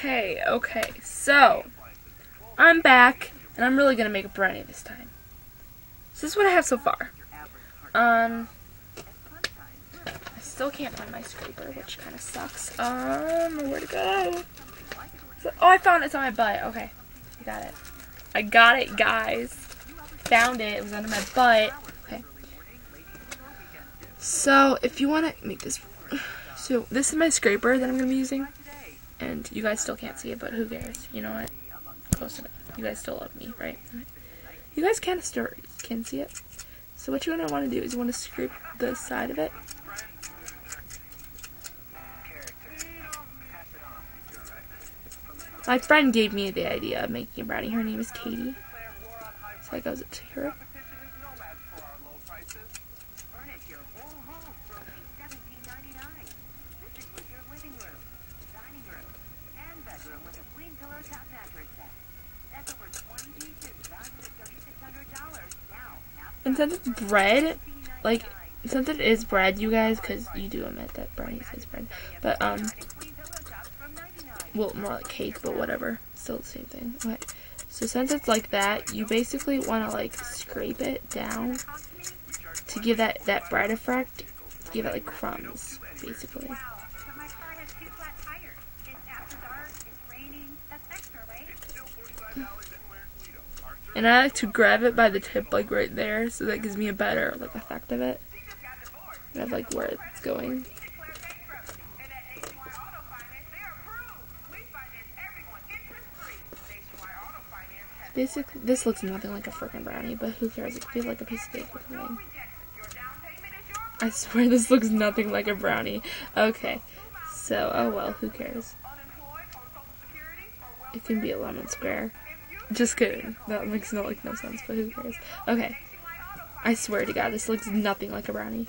Okay, okay. So, I'm back, and I'm really gonna make a brownie this time. So this is what I have so far. Um, I still can't find my scraper, which kind of sucks. Um, where to go? So, oh, I found it. It's on my butt. Okay, I got it. I got it, guys. Found it. It was under my butt. Okay. So, if you want to make this... So, this is my scraper that I'm to be using. And you guys still can't see it, but who cares? You know what? Close enough. You guys still love me, right? You guys of still can see it. So what you're going to want to do is you want to scrape the side of it. My friend gave me the idea of making a brownie. Her name is Katie. So I goes to her. And since it's bread, like, since it is bread, you guys, because you do admit that brownies is bread, but, um, well, more like cake, but whatever, still the same thing. Okay. So since it's like that, you basically want to, like, scrape it down to give that, that bread effect, give it, like, crumbs, basically. And I like to grab it by the tip, like right there, so that gives me a better like effect of it. And of like where it's going. Basically, this looks nothing like a freaking brownie, but who cares? It could be like a piece of cake or something. I swear this looks nothing like a brownie. Okay, so, oh well, who cares? It can be a lemon square. Just kidding. That makes no like no sense, but who cares? Okay. I swear to God, this looks nothing like a brownie.